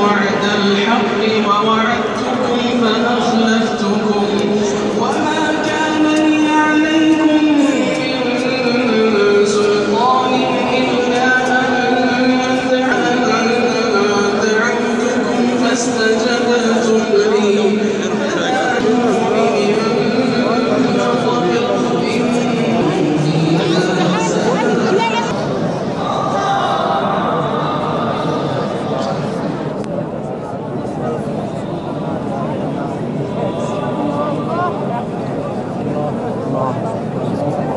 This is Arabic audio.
وعد الحق ووعدتكم فأخلفتكم します。